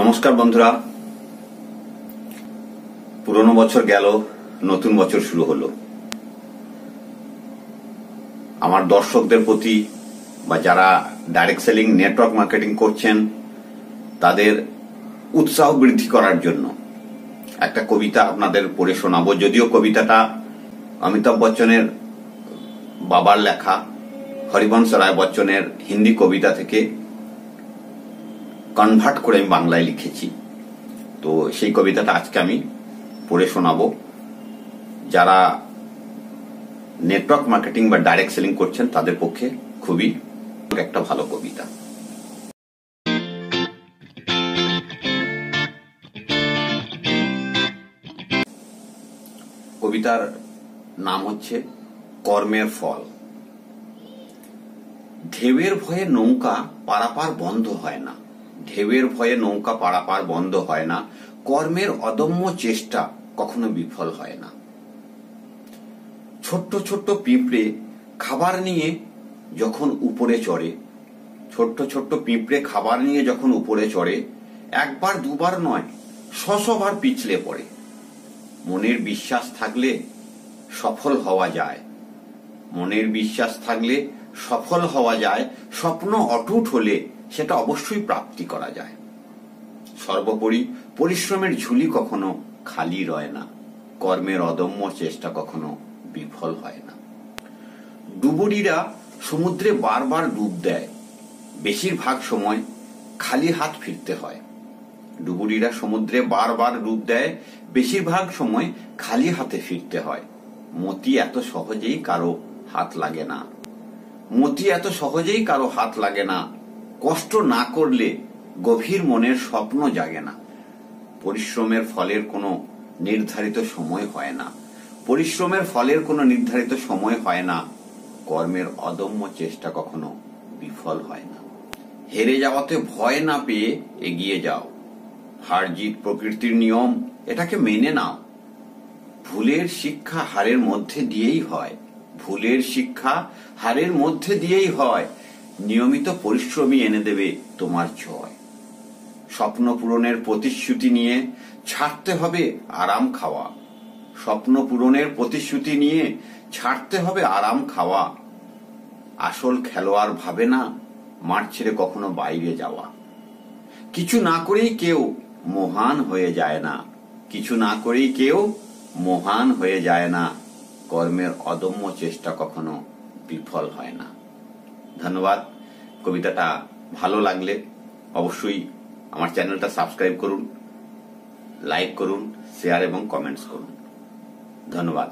নমস্কার বন্ধুরা। পুরনো বছর গেল, নতুন বছর শুরু হলো। আমার দর্শকদের প্রতি বা যারা ডাইরেক্ট সেলিং নেটওয়ার্ক মার্কেটিং করছেন, তাদের উৎসাহ বৃদ্ধি করার জন্য একটা কবিতা আপনাদের পড়ে শোনাবো। যদিও কবিতাটা অমিতাভ বচ্চনের বাবার লেখা, হরিবংশ রায় বচ্চনের হিন্দি কবিতা থেকে কনভার্ট করে আমি বাংলায় লিখেছি। তো সেই কবিতাটা আজকে আমি পড়ে শোনাবো। যারা নেটওয়ার্ক মার্কেটিং বা ডাইরেক্ট সেলিং করছেন, তাদের পক্ষে খুবই একটা ভালো কবিতা। কবিতার নাম হচ্ছে কর্মের ফল। ঢেউয়ের ভয়ে নৌকা পারাপার বন্ধ হয় না। ঢেউয়ের ভয়ে নৌকা পারাপার বন্ধ হয় না, কর্মের অদম্য চেষ্টা কখনো বিফল হয় না। ছোট্ট ছোট্ট পিঁপড়ে খাবার নিয়ে যখন উপরে চড়ে, ছোট্ট ছোট্ট পিঁপড়ে খাবার নিয়ে যখন উপরে চড়ে, একবার দুবার নয় শশবার পিছলে পড়ে। মনের বিশ্বাস থাকলে সফল হওয়া যায়। মনের বিশ্বাস থাকলে সফল হওয়া যায়, স্বপ্ন অটুট হলে সেটা অবশ্যই প্রাপ্তি করা যায়। সর্বোপরি পরিশ্রমের ঝুলি কখনো খালি রয় না, কর্মের অদম্য চেষ্টা কখনো বিফল হয় না। ডুবুরিরা সমুদ্রে বারবার ডুব দেয়, বেশিরভাগ সময় খালি হাত ফিরতে হয়। ডুবুরিরা সমুদ্রে বারবার ডুব দেয়, বেশিরভাগ সময় খালি হাতে ফিরতে হয়। মতি এত সহজেই কারও হাত লাগে না। মতি এত সহজেই কারও হাত লাগে না। কষ্ট না করলে গভীর মনের স্বপ্ন জাগে না। পরিশ্রমের ফলের কোনো নির্ধারিত সময় হয় না। পরিশ্রমের ফলের কোনো নির্ধারিত সময় হয় না। কর্মের অদম্য চেষ্টা কখনো বিফল হয় না। হেরে যাওয়াতে ভয় না পেয়ে এগিয়ে যাও। হার জিত প্রকৃতির নিয়ম, এটাকে মেনে নাও। ভুলের শিক্ষা হারের মধ্যে দিয়েই হয়। ভুলের শিক্ষা হারের মধ্যে দিয়েই হয়। নিয়মিত পরিশ্রমী এনে দেবে তোমার জয়। স্বপ্ন পূরণের প্রতিশ্রুতি নিয়ে ছাড়তে হবে আরাম খাওয়া। স্বপ্ন পূরণের প্রতিশ্রুতি নিয়ে ছাড়তে হবে আরাম খাওয়া। আসল খেলোয়াড় ভাবে না, মাঠ ছেড়ে কখনো বাইরে যাওয়া। কিছু না করেই কেউ মহান হয়ে যায় না। কিছু না করেই কেউ মহান হয়ে যায় না। কর্মের অদম্য চেষ্টা কখনো বিফল হয় না। ধন্যবাদ। কবিতাটা ভালো লাগলে অবশ্যই আমার চ্যানেলটা সাবস্ক্রাইব করুন, লাইক করুন, শেয়ার এবং কমেন্টস করুন। ধন্যবাদ।